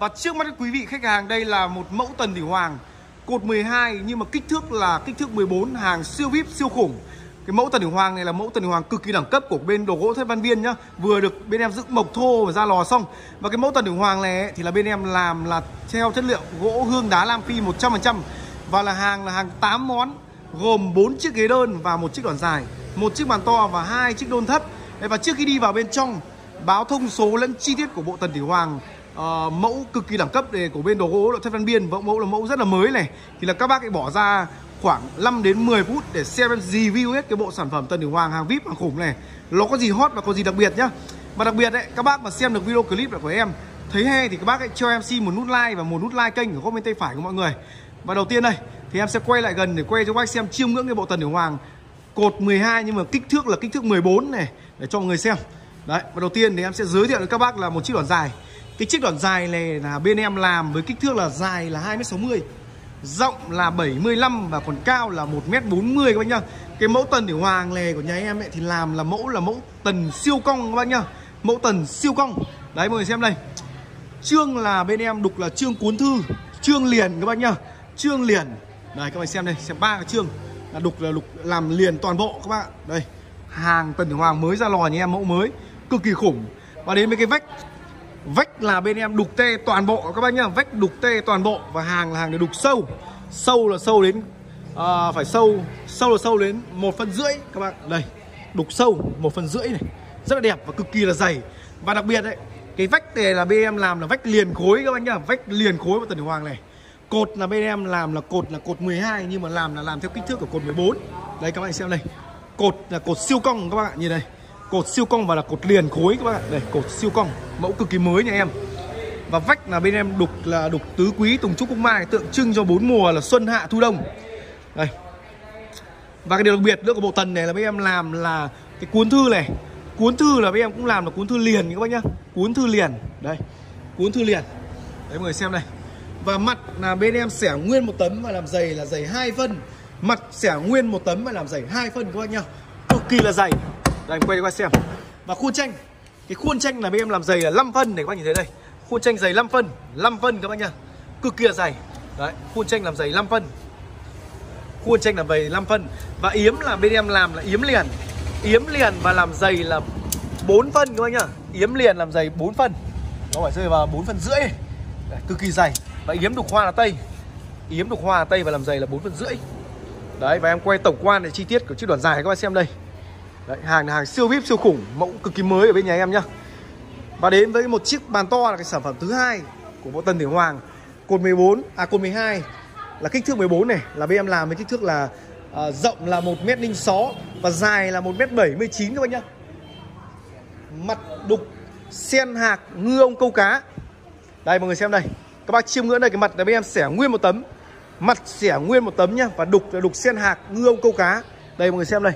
Và trước mắt quý vị khách hàng đây là một mẫu tần thủy hoàng. Cột 12 nhưng mà kích thước là kích thước 14 Hàng siêu vip siêu khủng. Cái mẫu tần thủy hoàng này là mẫu tần thủy hoàng cực kỳ đẳng cấp của bên đồ gỗ thép văn viên nhá. Vừa được bên em dựng mộc thô và ra lò xong. Và cái mẫu tần thủy hoàng này ấy, thì là bên em làm là theo chất liệu gỗ hương đá lam phi 100% và là hàng là hàng 8 món gồm 4 chiếc ghế đơn và một chiếc đòn dài. Một chiếc bàn to và hai chiếc đôn thấp và trước khi đi vào bên trong báo thông số lẫn chi tiết của bộ tần thủy hoàng uh, mẫu cực kỳ đẳng cấp để của bên đồ gỗ nội thất văn biên. Mẫu mẫu là mẫu rất là mới này. Thì là các bác ấy bỏ ra khoảng 5 đến 10 phút để xem review hết cái bộ sản phẩm tần thủy hoàng hàng vip hàng khủng này. Nó có gì hot và có gì đặc biệt nhá. Và đặc biệt đấy các bác mà xem được video clip của em thấy hay thì các bác hãy cho em xin một nút like và một nút like kênh ở góc bên tay phải của mọi người. Và đầu tiên đây thì em sẽ quay lại gần để quay cho các bác xem chiêm ngưỡng cái bộ tần thủy hoàng cột 12 nhưng mà kích thước là kích thước 14 này để cho mọi người xem. Đấy và đầu tiên thì em sẽ giới thiệu với các bác là một chiếc đoạn dài cái chiếc đoạn dài này là bên em làm với kích thước là dài là 2m60 Rộng là 75 và còn cao là 1m40 các bác nhá. Cái mẫu tần để hoàng lề của nhà em ấy thì làm là mẫu là mẫu tần siêu cong các bác nhá. Mẫu tần siêu cong. Đấy, mọi người xem đây. Chương là bên em đục là chương cuốn thư, Chương liền các bác nhá. Chương liền. Đây các bạn xem đây, Xem ba cái chương. Là đục là đục làm liền toàn bộ các bạn Đây, Hàng tần hoàng mới ra lò nhà em mẫu mới, Cực kỳ khủng. Và đến với cái vách Vách là bên em đục tê toàn bộ các bác nhá. Vách đục tê toàn bộ Và hàng là hàng được đục sâu. Sâu là sâu đến à, Phải sâu Sâu là sâu đến một phân rưỡi các bạn Đây Đục sâu một phân rưỡi này. Rất là đẹp và cực kỳ là dày. Và đặc biệt đấy Cái vách này là bên em làm là vách liền khối các bác nhá. Vách liền khối của tần hoàng này. Cột là bên em làm là cột là cột 12 Nhưng mà làm là làm theo kích thước của cột 14 Đây các bạn xem đây. Cột là cột siêu cong các bạn nhìn đây cột siêu cong và là cột liền khối các bạn đây, cột siêu cong. Mẫu cực kỳ mới nha em. Và vách là bên em đục là đục tứ quý tùng trúc cung mai, tượng trưng cho bốn mùa là xuân hạ thu đông. Đây. Và cái điều đặc biệt nữa của bộ tần này là bên em làm là cái cuốn thư này. Cuốn thư là bên em cũng làm là cuốn thư liền các bác nhá. Cuốn thư liền. Đây, cuốn thư liền. Đấy, mọi người xem này. Và mặt là bên em xẻ nguyên một tấm và làm dày là dày hai phân. Mặt xẻ nguyên một tấm và làm dày hai phân các bác nhá. Cực kỳ là dày đây em quay cho các xem. Và khuôn tranh. Cái khuôn tranh là bên em làm dày là 5 phân để các bác nhìn thấy đây. Khuôn tranh dày 5 phân 5 phân các bác nhá. Cực kỳ là dày Đấy khuôn tranh làm dày 5 phân Khuôn tranh làm dày 5 phân Và yếm là bên em làm là yếm liền. Yếm liền và làm dày là 4 phân các bác nhá. Yếm liền làm dày 4 phân. Nó phải rơi vào 4 phân rưỡi. Đấy, Cực kỳ dày Và yếm đục hoa là tây. Yếm đục hoa là tây và làm dày là 4 phân rưỡi. Đấy và em quay tổng quan để chi tiết của chiếc đoạn dài các bác xem đây. Đấy, hàng là hàng siêu vip siêu khủng mẫu cực kỳ mới ở bên nhà em nhá. Và đến với một chiếc bàn to là cái sản phẩm thứ hai của bộ Tân Thủy Hoàng. Cột 14 à cột 12 là kích thước 14 này. Là bên em làm với kích thước là à, rộng là 1m06 và dài là 1m79 các bạn nhá. Mặt đục sen hạc ngư ông câu cá. Đây mọi người xem đây. Các bác chiêm ngưỡng đây cái mặt là bên em xẻ nguyên một tấm. Mặt xẻ nguyên một tấm nhá và đục là đục sen hạc ngư ông câu cá. Đây mọi người xem đây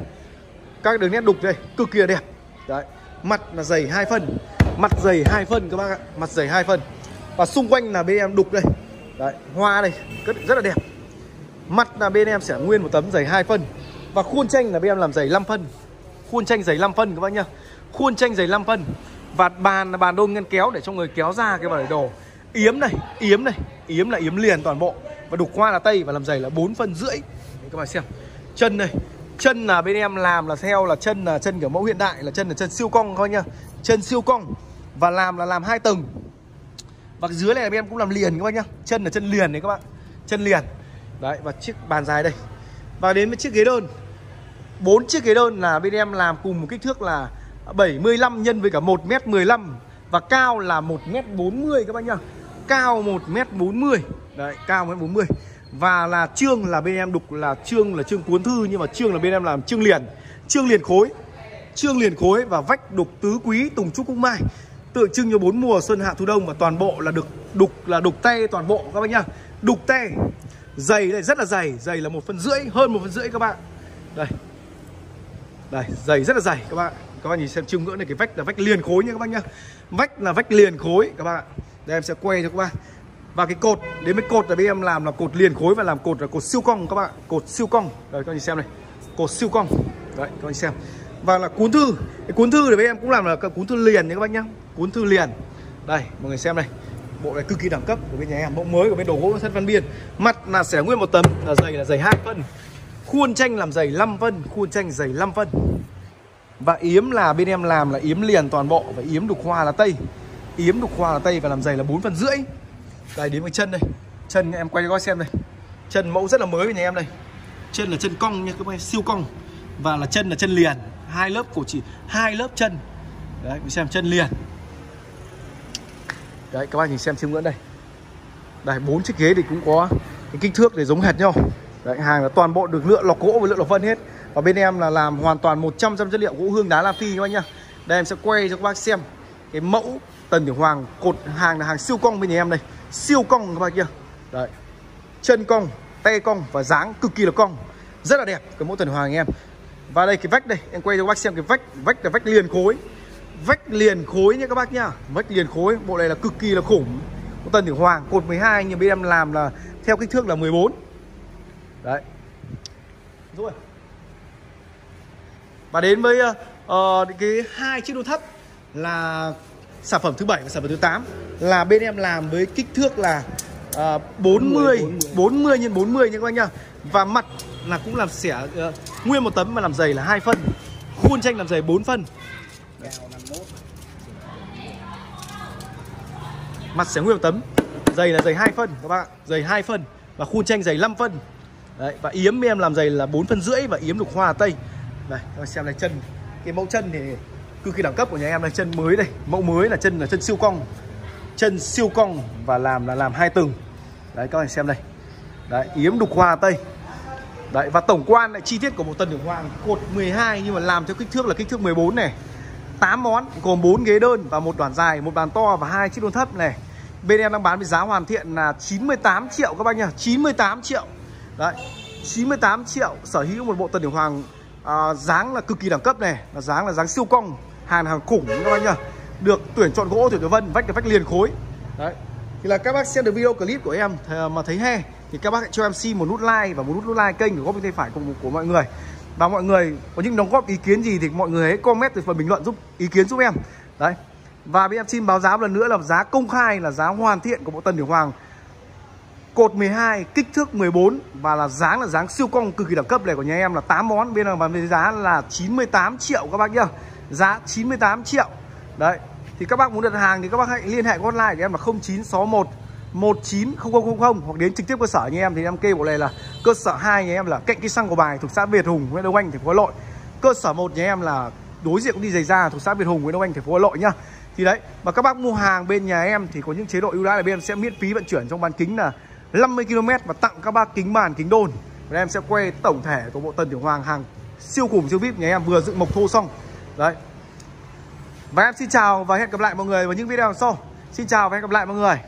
các đường nét đục đây cực kỳ đẹp. Đấy mặt là dày hai phân mặt dày hai phân các bác ạ mặt dày hai phân và xung quanh là bên em đục đây. Đấy hoa đây rất, rất là đẹp. Mặt là bên em sẽ nguyên một tấm dày hai phân và khuôn tranh là bên em làm dày 5 phân khuôn tranh dày 5 phân các bác nhá. Khuôn tranh dày 5 phân và bàn là bàn đôn ngăn kéo để cho người kéo ra cái bản đồ. Yếm này yếm này yếm là yếm liền toàn bộ. Và đục hoa là tây và làm dày là 4 phân rưỡi. Đấy, các bạn xem. Chân này chân là bên em làm là theo là chân là chân kiểu mẫu hiện đại, là chân là chân siêu cong thôi nhá. Chân siêu cong và làm là làm hai tầng. Và dưới này là bên em cũng làm liền các bác nhá. Chân là chân liền đấy các bạn. Chân liền. Đấy, và chiếc bàn dài đây. Và đến với chiếc ghế đơn. Bốn chiếc ghế đơn là bên em làm cùng một kích thước là 75 nhân với cả 1m15 và cao là 1m40 các bác nhá. Cao 1m40 đấy, cao 1m40 và là chương là bên em đục là chương là chương cuốn thư, nhưng mà chương là bên em làm chương liền. Chương liền khối. Chương liền khối và vách đục tứ quý tùng trúc cung mai. Tượng trưng cho bốn mùa xuân hạ thu đông và toàn bộ là được đục, là đục tay toàn bộ các bác nhá. Đục tay dày đây, rất là dày. Dày là một phân rưỡi, hơn một phân rưỡi các bạn. Đây. Đây, dày rất là dày các bạn. Các bạn nhìn xem chiêm ngưỡng này, cái vách là vách liền khối nha các bác nhá. Vách là vách liền khối các bạn. Đây, em sẽ quay cho các bạn và cái cột, đến với cột là bên em làm là cột liền khối và làm cột là cột siêu cong các bạn cột siêu cong. Đây các anh xem này. Cột siêu cong. Đấy, các anh xem. Và là cuốn thư. Cái cuốn thư thì bên em cũng làm là cuốn thư liền nha các bác nhá. Cuốn thư liền. Đây, mọi người xem này. Bộ này cực kỳ đẳng cấp của bên nhà em. Mẫu mới của bên đồ gỗ sắt Văn Biên. Mặt là sẽ nguyên một tấm, là dày là dày hai phân. Khuôn tranh làm dày 5 phân, khuôn tranh dày 5 phân. Và yếm là bên em làm là yếm liền toàn bộ và yếm đục hoa là tây. Yếm đục hoa là tây và làm dày là bốn phần rưỡi đây, đến với chân đây. Chân, em quay cho các xem đây. Chân mẫu rất là mới nhà em đây. Chân là chân cong nha, các bác siêu cong. Và là chân là chân liền. Hai lớp cổ chỉ, hai lớp chân. Đấy mình xem, chân liền. Đấy, các bạn nhìn xem chiêm ngưỡng đây. Đây, bốn chiếc ghế thì cũng có cái kích thước để giống hệt nhau. Đấy, hàng là toàn bộ được lựa lọc gỗ và lựa lọc vân hết. Và bên em là làm hoàn toàn 100 trăm chất liệu gỗ hương đá la phi các bác nhá. Đây, em sẽ quay cho các bác xem cái mẫu tần tiểu hoàng cột hàng là hàng siêu cong bên nhà em đây siêu cong các bác kia. Đấy. Chân cong tay cong và dáng cực kỳ là cong. Rất là đẹp cái mẫu tiểu hoàng anh em. Và đây cái vách đây em quay cho các bác xem cái vách vách là vách liền khối. Vách liền khối nha các bác nhá. Vách liền khối bộ này là cực kỳ là khủng. Mẫu tiểu hoàng cột 12 nhưng bên em làm là theo kích thước là 14 đấy. Rồi. Và đến với uh, cái hai chiếc đôn thấp là sản phẩm thứ bảy và sản phẩm thứ 8 là bên em làm với kích thước là uh, 40 40 40 x 40 nha các bác nhá. Và mặt là cũng làm xẻ uh, nguyên một tấm mà làm dày là hai phân. Khuôn tranh làm dày 4 phân. Mặt xẻ nguyên một tấm. Dày là dày hai phân các bạn, ạ, dày hai phân và khuôn tranh dày 5 phân. Đấy, và yếm em làm dày là 4 phân rưỡi và yếm đục hoa tây. Đây, các bạn xem này chân cái mẫu chân thì cực kỳ đẳng cấp của nhà em đây chân mới đây mẫu mới là chân là chân siêu cong. Chân siêu cong và làm là làm hai tầng. Đấy các bạn xem đây. Đấy yếm đục hoa tây. Đấy và tổng quan lại chi tiết của một tần đường hoàng cột 12 nhưng mà làm theo kích thước là kích thước 14 này. 8 món gồm 4 ghế đơn và một đoạn dài một bàn to và hai chiếc đôn thấp này. Bên em đang bán với giá hoàn thiện là 98 triệu các bác nhá 98 triệu. Đấy 98 triệu sở hữu một bộ tần điều hoàng à, dáng là cực kỳ đẳng cấp này là dáng là dáng siêu cong hàng hàng khủng các bác nhá. Được tuyển chọn gỗ tuyển tuyển vân vách là vách liền khối. Đấy. Thì là các bác xem được video clip của em mà thấy hay thì các bác hãy cho em xin một nút like và một nút like kênh của góc bên tay phải của, của mọi người. Và mọi người có những đóng góp ý kiến gì thì mọi người hãy comment từ phần bình luận giúp ý kiến giúp em. Đấy. Và bên em xin báo giá một lần nữa là giá công khai là giá hoàn thiện của bộ tần điều hoàng. Cột 12 kích thước 14 và là dáng là dáng siêu cong cực kỳ đẳng cấp. Này của nhà em là 8 món bên là bán với giá là 98 triệu các bác nhá giá 98 triệu. Đấy, thì các bác muốn đặt hàng thì các bác hãy liên hệ hotline của em là 0961 190000 hoặc đến trực tiếp cơ sở nhà em thì em kê bộ này là cơ sở 2 nhà em là cạnh cây xăng của bài thuộc xã Việt Hùng, huyện Đông Anh, thành phố Hà Nội. Cơ sở 1 nhà em là đối diện cũng đi giày da thuộc xã Việt Hùng, huyện Đông Anh, thành phố Hà Nội nhá. Thì đấy và các bác mua hàng bên nhà em thì có những chế độ ưu đãi là bên em sẽ miễn phí vận chuyển trong bán kính là 50 km và tặng các bác kính màn, kính đôn. Và em sẽ quay tổng thể của bộ tần tiểu hoàng hàng siêu khủng siêu vip nhà em vừa dựng mộc thô xong đấy. Và em xin chào và hẹn gặp lại mọi người vào những video sau. Xin chào và hẹn gặp lại mọi người.